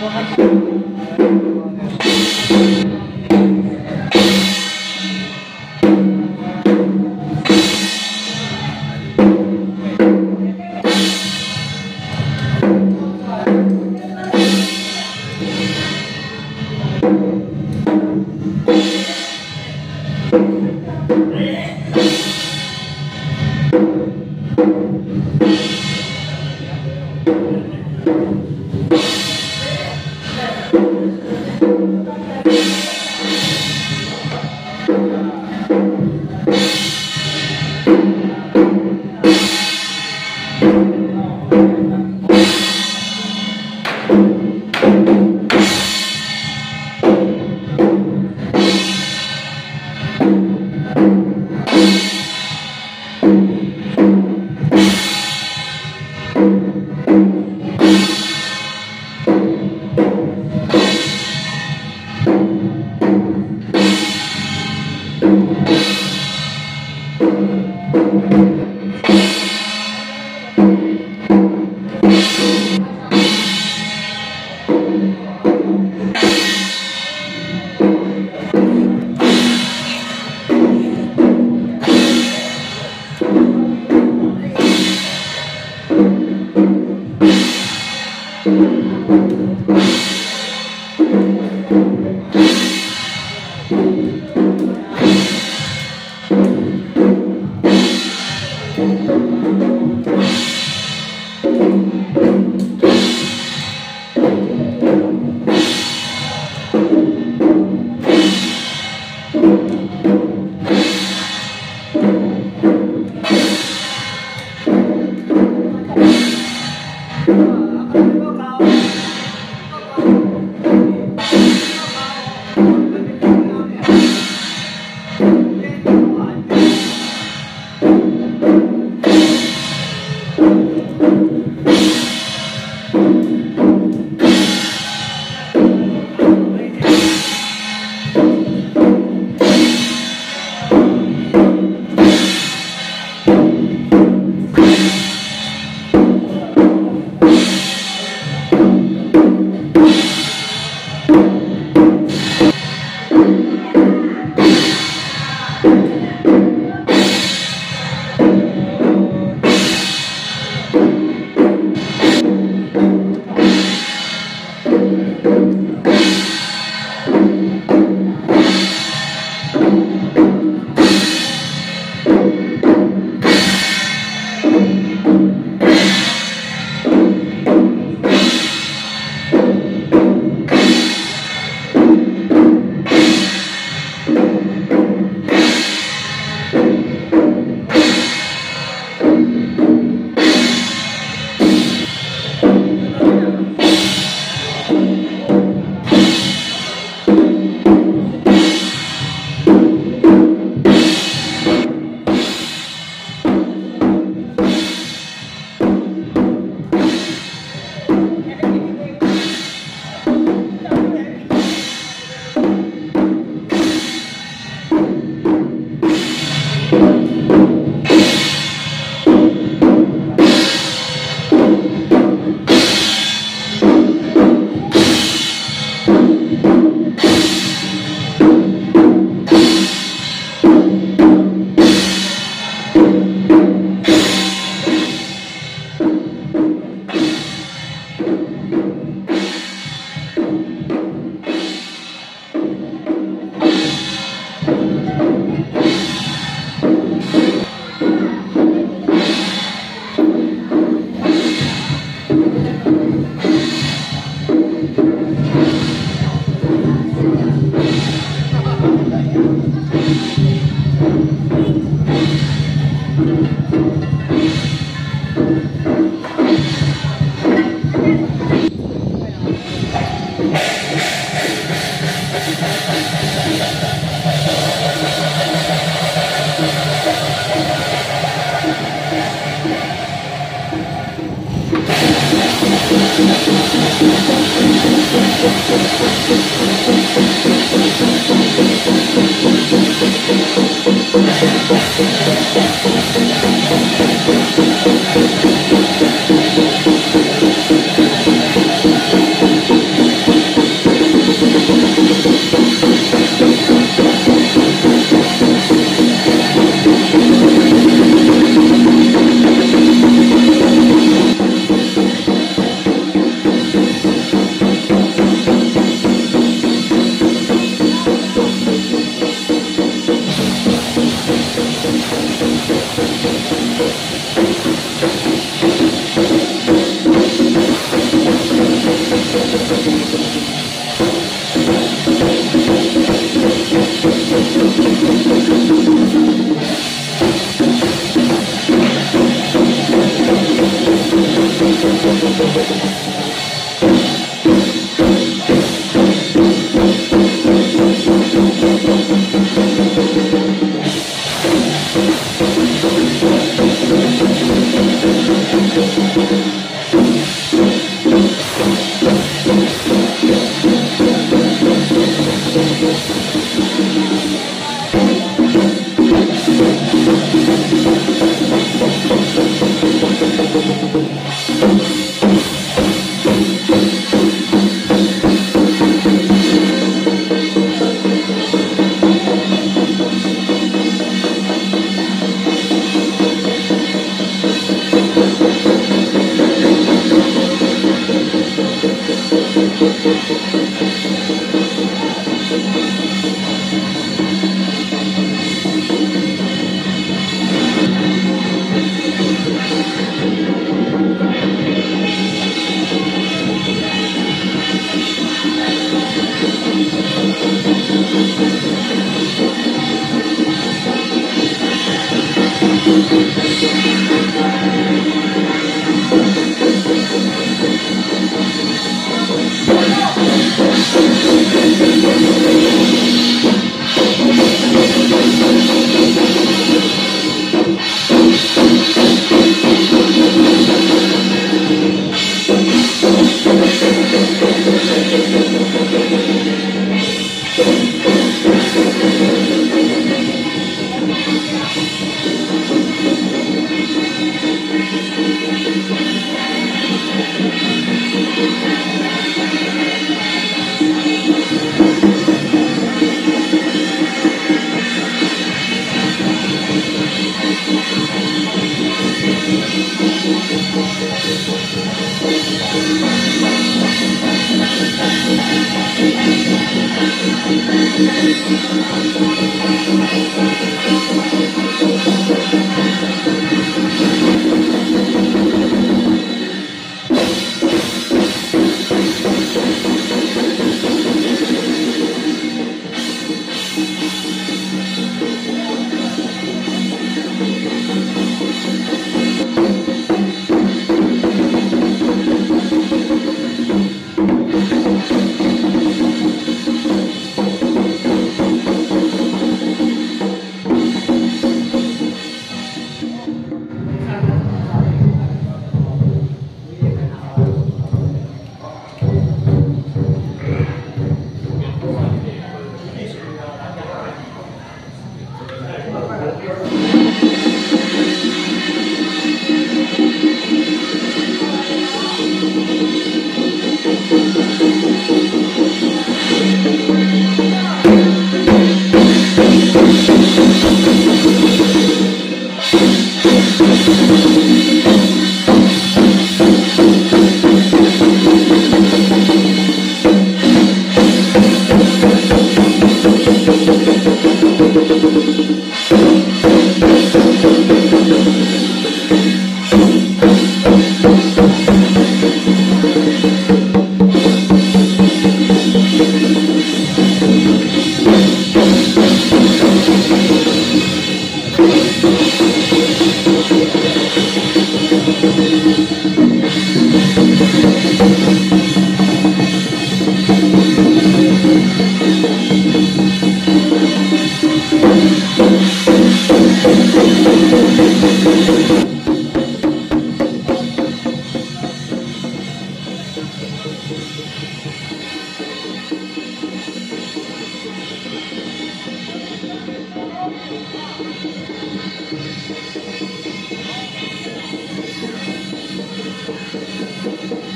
Thank.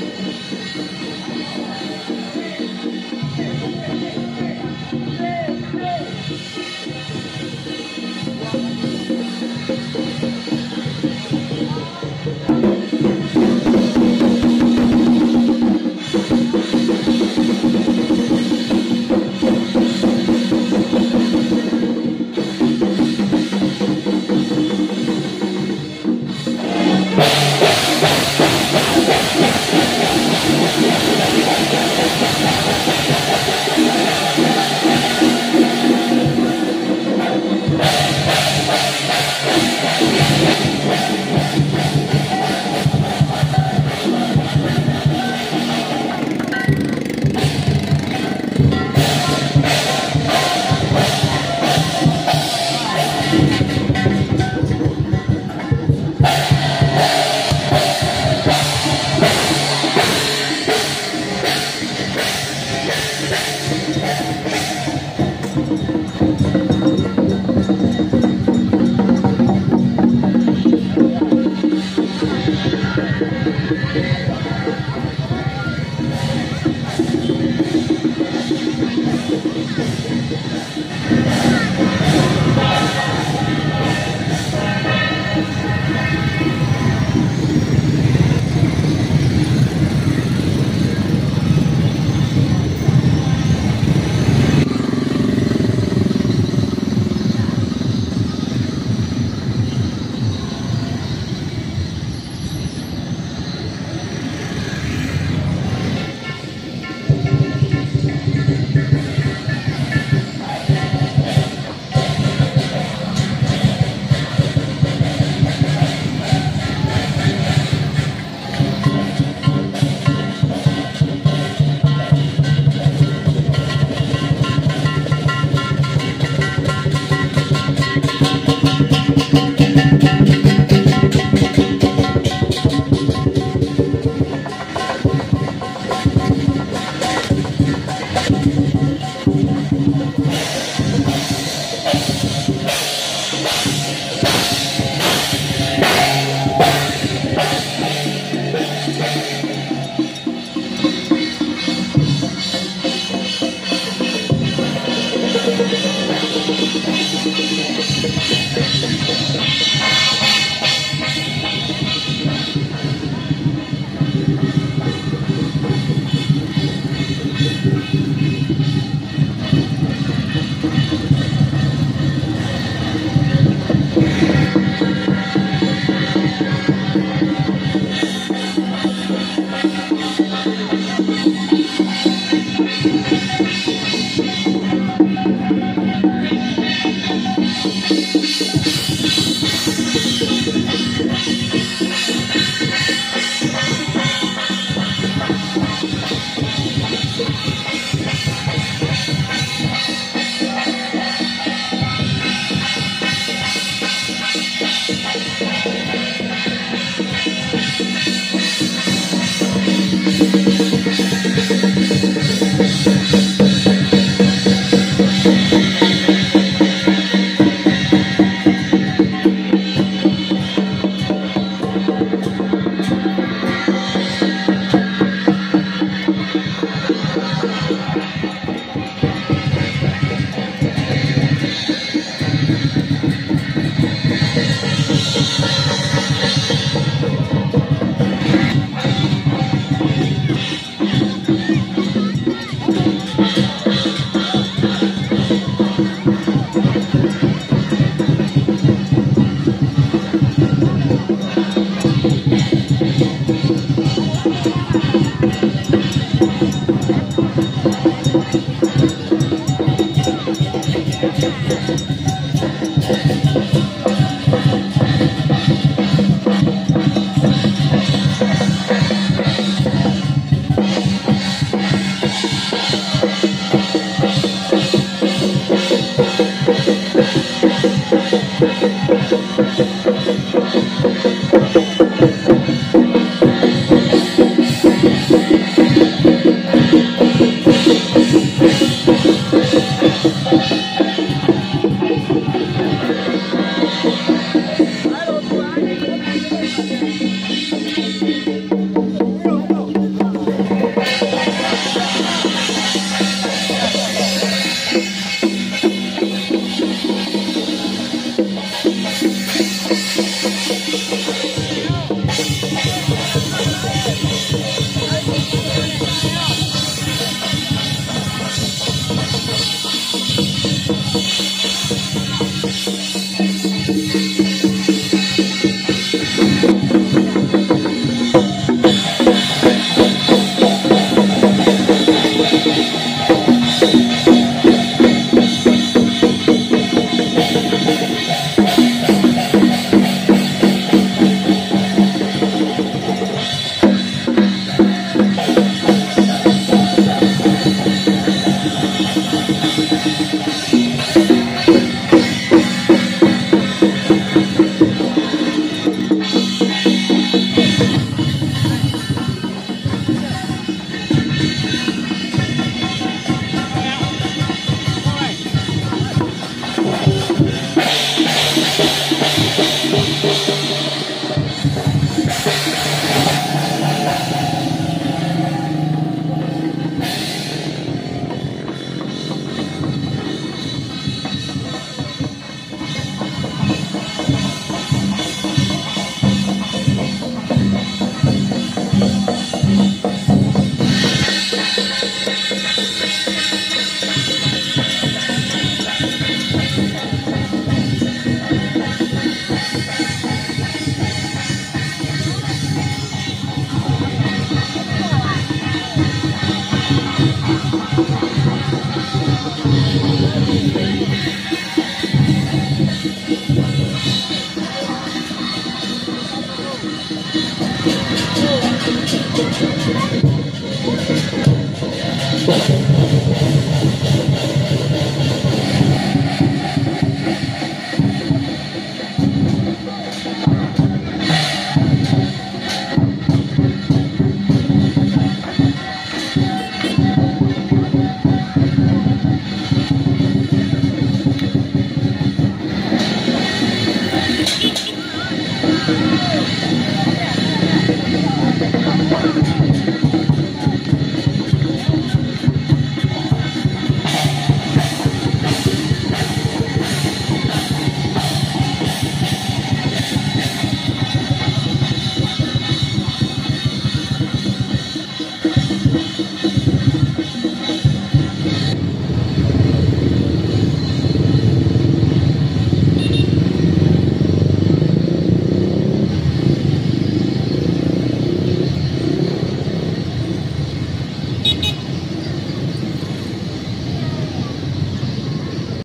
ちょっと。